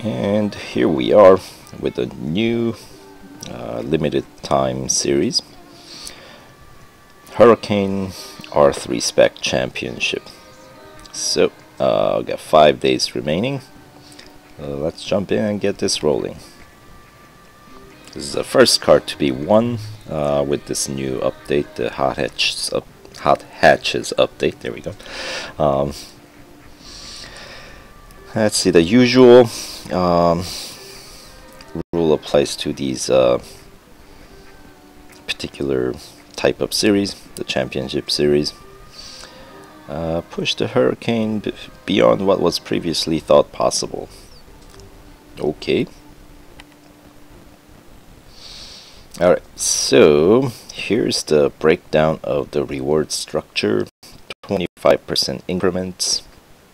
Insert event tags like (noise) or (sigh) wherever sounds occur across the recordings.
and here we are with a new uh, limited time series. Huracán R3 Spec Championship. So uh, got five days remaining. Uh, let's jump in and get this rolling. This is the first card to be won uh, with this new update the hot hatches, up, hot hatches update. There we go. Um, let's see the usual um, rule applies to these uh, particular type of series the championship series. Uh, push the Huracán beyond what was previously thought possible. Okay. Alright so here's the breakdown of the reward structure. 25% increments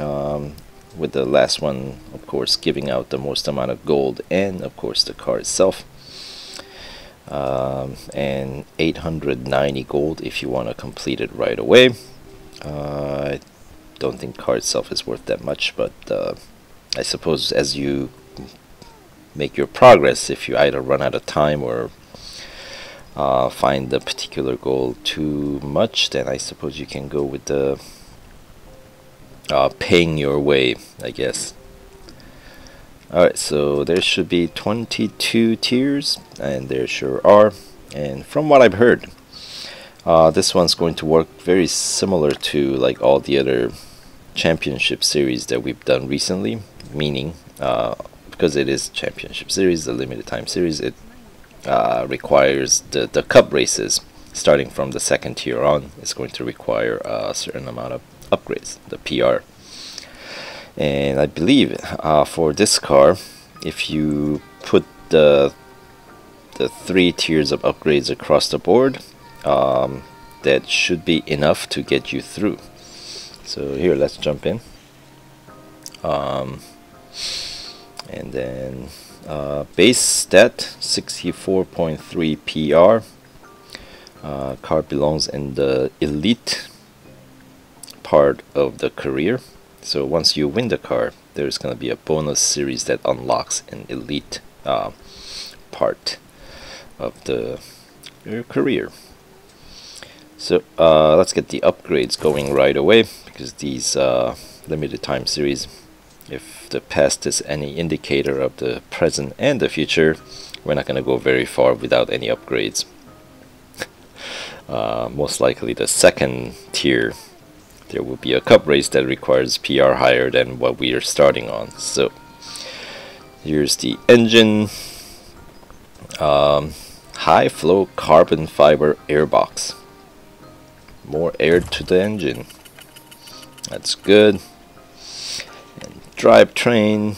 um, with the last one of course giving out the most amount of gold and of course the car itself. Um, and 890 gold if you want to complete it right away. Uh, I don't think car itself is worth that much but uh, I suppose as you make your progress if you either run out of time or uh, find the particular goal too much then I suppose you can go with the uh, paying your way, I guess. Alright, so there should be 22 tiers, and there sure are. And from what I've heard, uh, this one's going to work very similar to like all the other championship series that we've done recently, meaning uh, because it is championship series, the limited time series, it uh, requires the, the cup races starting from the second tier on is going to require a certain amount of upgrades, the PR. And I believe uh, for this car, if you put the the three tiers of upgrades across the board, um, that should be enough to get you through. So here, let's jump in. Um, and then uh, base stat 64.3 PR. Uh, car belongs in the elite part of the career. So once you win the car, there's going to be a bonus series that unlocks an elite uh, part of the career. So uh, let's get the upgrades going right away because these uh, limited time series, if the past is any indicator of the present and the future, we're not going to go very far without any upgrades. (laughs) Uh, most likely the second tier there will be a cup race that requires PR higher than what we are starting on. So here's the engine. Um, high flow carbon fiber airbox. More air to the engine. That's good. And drivetrain.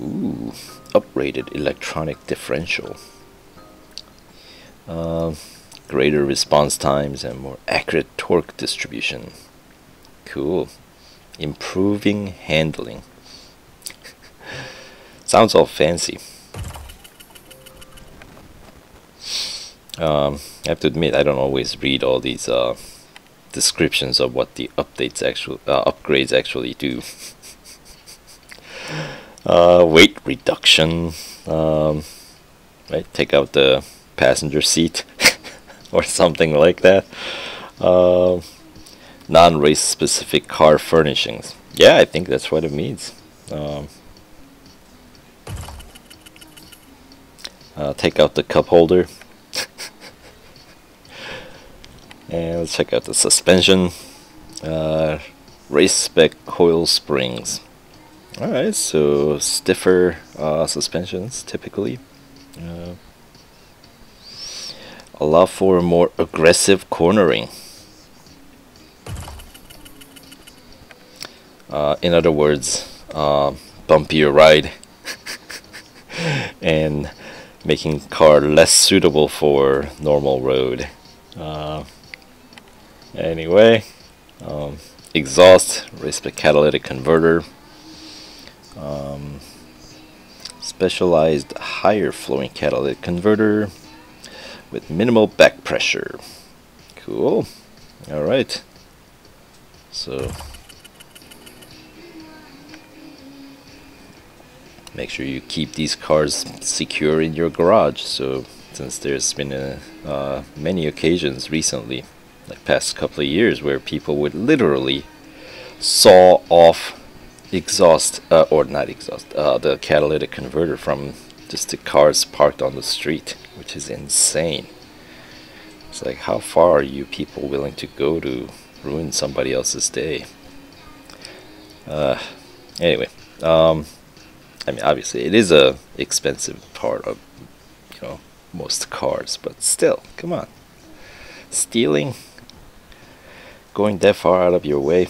Ooh, upgraded electronic differential. Uh, greater response times and more accurate torque distribution. Cool. Improving handling. (laughs) Sounds all fancy. Um, I have to admit, I don't always read all these uh, descriptions of what the updates actual uh, upgrades actually do. (laughs) uh, weight reduction. Um, right, take out the passenger seat. (laughs) or something like that. Uh, Non-race specific car furnishings. Yeah, I think that's what it means. Um, uh, take out the cup holder. (laughs) and let's check out the suspension. Uh, race spec coil springs. Alright, so stiffer uh, suspensions typically. Allow for more aggressive cornering. Uh, in other words, uh, bumpier ride (laughs) and making car less suitable for normal road. Uh, anyway, um, exhaust, race spec catalytic converter, um, specialized higher flowing catalytic converter, with minimal back pressure. Cool. Alright. So make sure you keep these cars secure in your garage. So since there's been a, uh, many occasions recently, like past couple of years, where people would literally saw off exhaust uh, or not exhaust uh, the catalytic converter from just the cars parked on the street, which is insane. It's like how far are you people willing to go to ruin somebody else's day? Uh, anyway, um, I mean, obviously, it is a expensive part of, you know, most cars, but still, come on, stealing, going that far out of your way.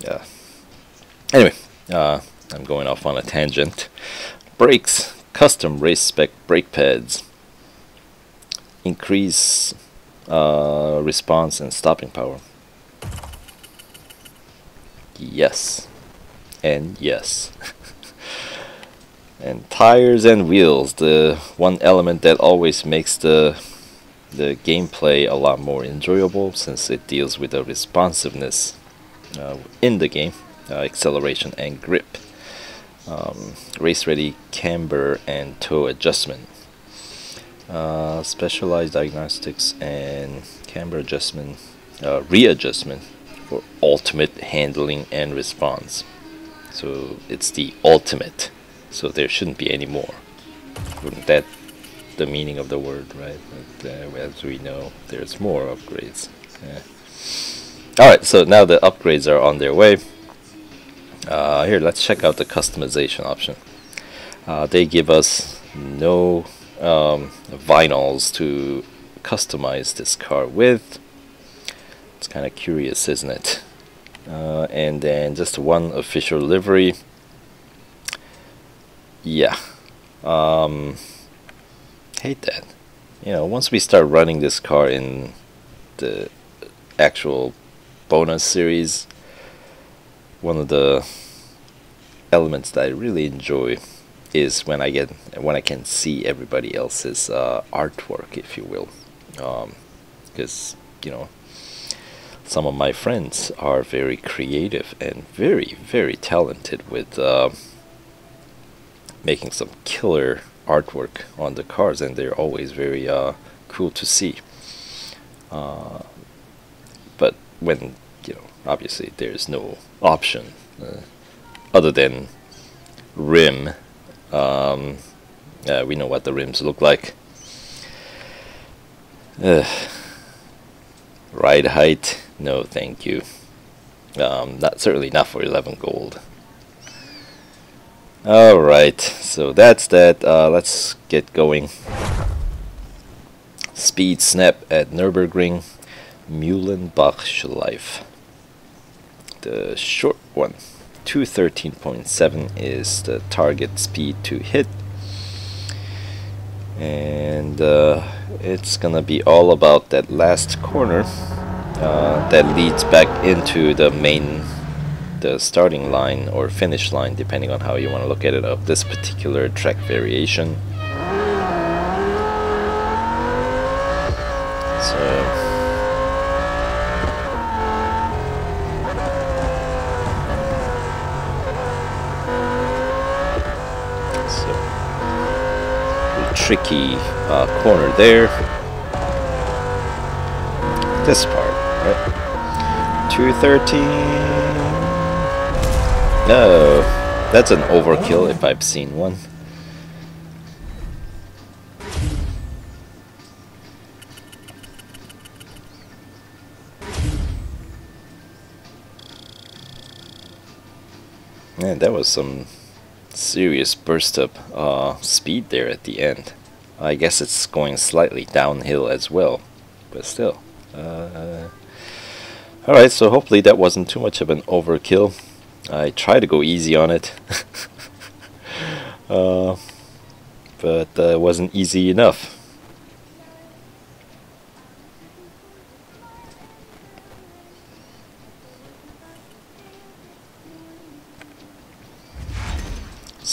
Yeah. Anyway, uh, I'm going off on a tangent. Brakes, custom race spec brake pads. Increase uh, response and stopping power. Yes. And yes. (laughs) and tires and wheels, the one element that always makes the the gameplay a lot more enjoyable since it deals with the responsiveness uh, in the game, uh, acceleration and grip, um, race ready camber and toe adjustment, uh, specialized diagnostics and camber adjustment, uh, readjustment for ultimate handling and response. So it's the ultimate so there shouldn't be any more. Wouldn't that the meaning of the word, right? But, uh, as we know, there's more upgrades. Yeah. Alright, so now the upgrades are on their way. Uh, here, let's check out the customization option. Uh, they give us no um, vinyls to customize this car with. It's kind of curious, isn't it? Uh, and then just one official livery yeah um, hate that you know once we start running this car in the actual bonus series one of the elements that I really enjoy is when I get when I can see everybody else's uh, artwork if you will. Because um, you know some of my friends are very creative and very very talented with uh, making some killer artwork on the cars and they're always very uh, cool to see. Uh, but when you know obviously there's no option uh, other than rim um, we know what the rims look like ride height no thank you um, certainly not for 11 gold Alright, so that's that. Uh, let's get going. Speed Snap at Nürburgring, Müllenbachschleife. The short one, 213.7 is the target speed to hit. And uh, it's gonna be all about that last corner uh, that leads back into the main the starting line or finish line depending on how you want to look at it of this particular track variation so tricky uh, corner there. This part right? 213 no, that's an overkill if I've seen one. Man, that was some serious burst up uh, speed there at the end. I guess it's going slightly downhill as well, but still. Uh, Alright, so hopefully that wasn't too much of an overkill. I try to go easy on it (laughs) uh, but uh, it wasn't easy enough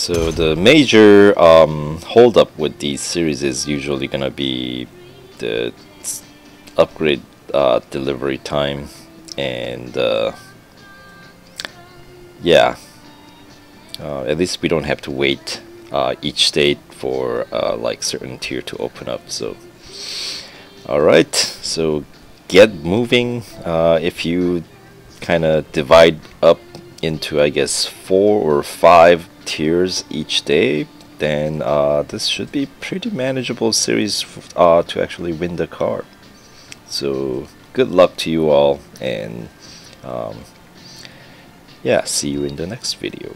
So the major um, holdup with these series is usually going to be the upgrade uh, delivery time and uh, yeah. Uh, at least we don't have to wait uh, each state for uh, like certain tier to open up so. Alright so get moving uh, if you kind of divide up into I guess four or five tiers each day then uh, this should be pretty manageable series uh, to actually win the car so good luck to you all and um, yeah see you in the next video